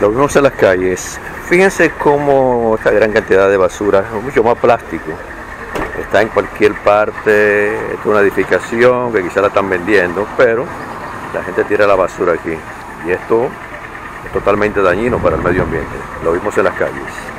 Lo vimos en las calles. Fíjense cómo esta gran cantidad de basura, mucho más plástico, está en cualquier parte, es una edificación que quizá la están vendiendo, pero la gente tira la basura aquí. Y esto es totalmente dañino para el medio ambiente. Lo vimos en las calles.